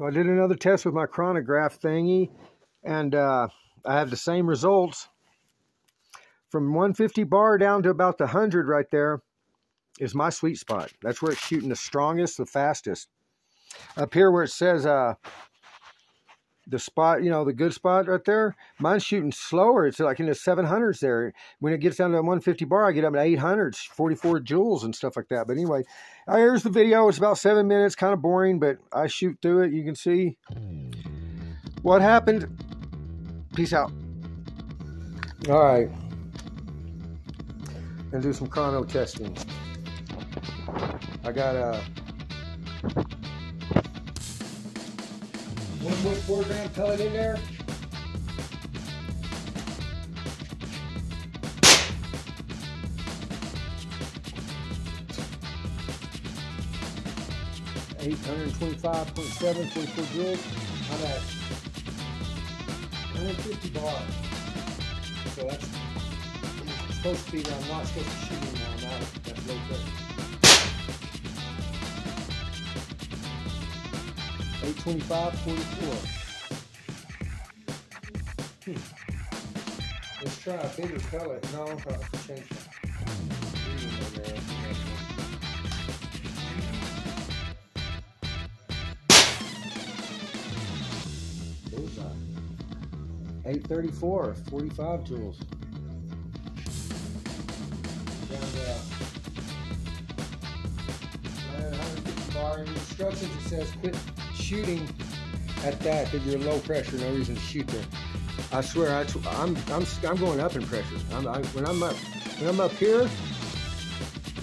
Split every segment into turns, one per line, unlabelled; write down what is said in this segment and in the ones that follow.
So I did another test with my chronograph thingy, and uh, I have the same results. From 150 bar down to about the 100 right there is my sweet spot. That's where it's shooting the strongest, the fastest. Up here where it says uh, the spot, you know, the good spot right there, mine's shooting slower. It's like in the 700s there. When it gets down to 150 bar, I get up to 800s, 44 joules and stuff like that. But anyway, uh, here's the video. It's about seven minutes, kind of boring, but I shoot through it. You can see what happened. Peace out. All right. And do some chrono testing. I got a 1.4 gram pellet in there. Eight hundred twenty-five point seven, forty-four joules. I'm at 150 bar. So that's supposed to be. I'm not supposed to shoot anymore. Out. That's low pressure. 825, 44. Hmm. Let's try a bigger pellet. No, I'll change that. Bullseye. 834, 45 joules. Down to 150 bar. In the instructions it says quit shooting at that that you're low pressure, no reason to shoot there. I swear, I, am I'm, I'm going up in pressure. I'm, I, when I'm up when I'm up here,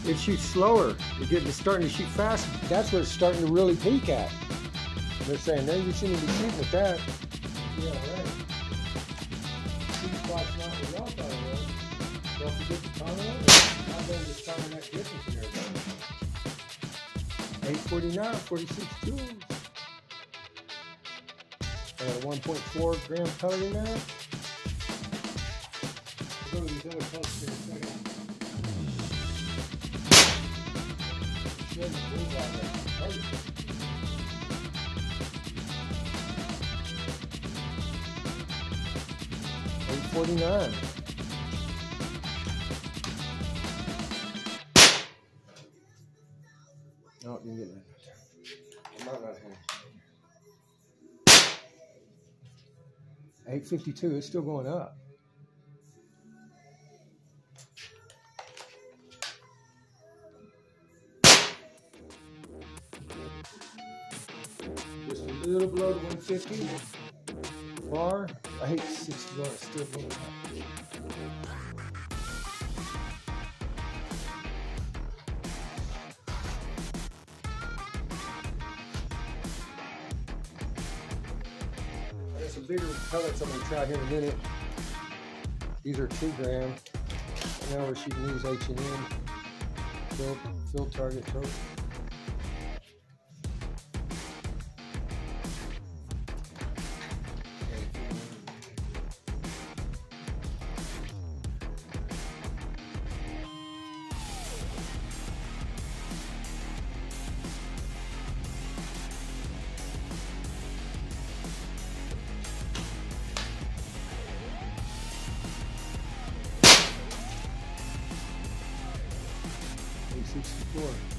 it shoots slower. It gets it's starting to shoot fast. That's where it's starting to really peak at. They're saying, no, you shouldn't be shooting at that. Yeah, right. Sweet spot's not what y'all thought it was. Don't forget the tunnel. I'm going to time that difference in 849, 46 joules. Got a 1.4 gram pellet in there. Go to these other pellets in a second. Eight forty-nine. Oh, you get that. I'm not here. 852, it's still going up. Just a little below the 150 bar. I hate 60 bar, still going up. Bigger pellets I'm gonna try here in a minute. These are two gram. Now we're shooting these H and N Fill, field target trophy. 64.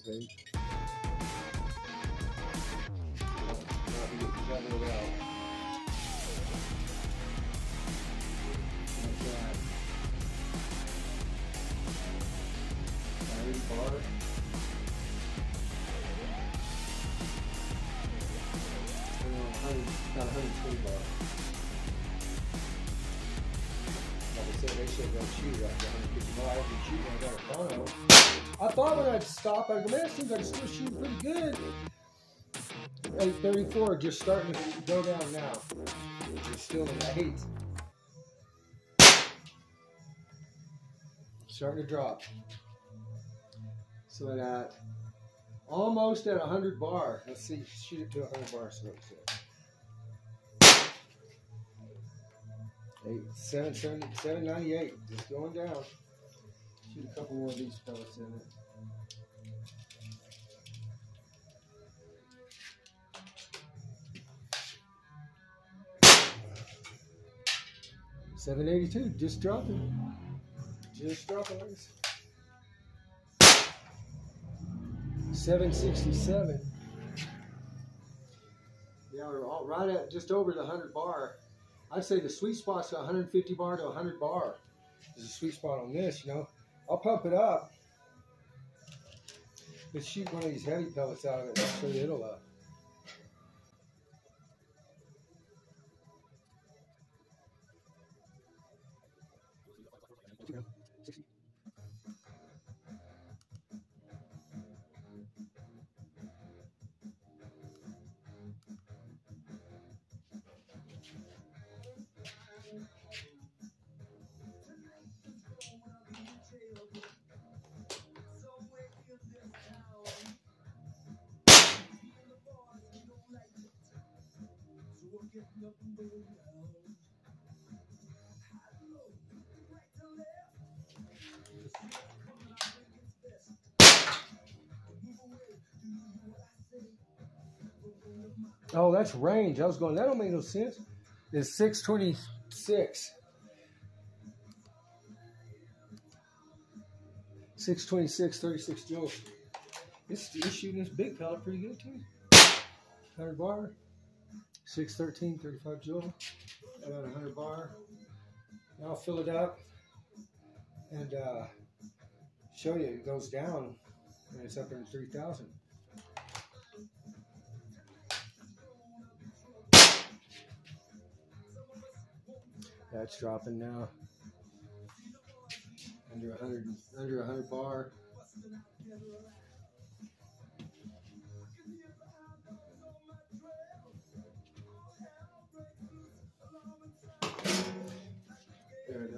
Iron bar. And then 100, about 120 bar. Like I said, they should go shoot after 150 bar. After shooting, I got a chrono. I thought when I'd stop, I'd go, man, it seems like still shooting pretty good. 834, just starting to go down now. It's still in the eight. Starting to drop. So at almost at 100 bar. Let's see, shoot it to 100 bar. So let's see. Eight, seven, seven, seven ninety-eight, just going down. Shoot a couple more of these pellets in it. Seven eighty-two, just dropping, just dropping. Seven sixty-seven. Yeah, we're all right at just over the hundred bar. I'd say the sweet spot's 150 bar to 100 bar. There's a sweet spot on this, you know. I'll pump it up. Let's shoot one of these heavy pellets out of it. So it'll uh, Oh, that's range. I was going, that don't make no sense. It's 626. 626, 36 joules. It's, it's shooting this big pellet pretty good too. 100 bar. 613, 35 joule. About 100 bar. Now I'll fill it up and uh, show you it goes down and it's up in 3,000. That's dropping now. Under 100, under 100 bar.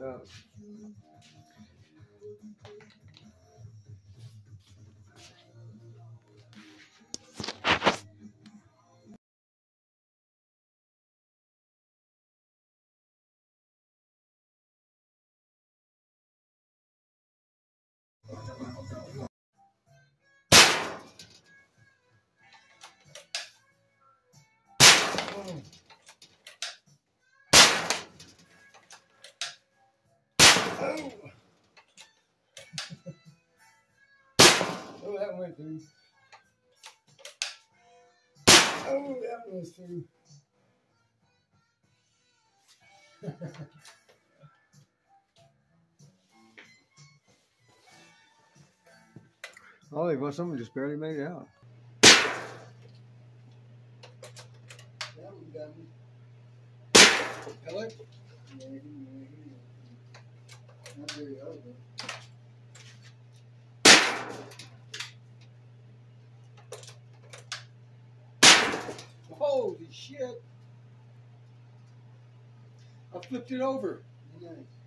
There oh, that went through. Oh, that was through. oh, well, someone just barely made it out. Now we got some pellet? Holy shit. I flipped it over. Nice.